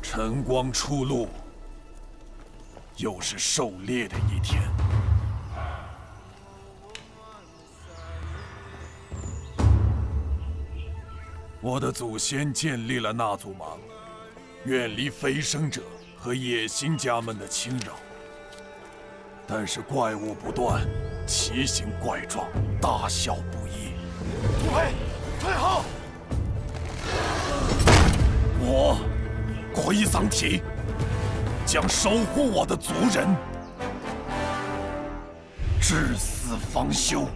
晨光初露，又是狩猎的一天。我的祖先建立了那祖芒，远离飞升者和野心家们的侵扰。但是怪物不断，奇形怪状，大小不一。一桑提，将守护我的族人，至死方休。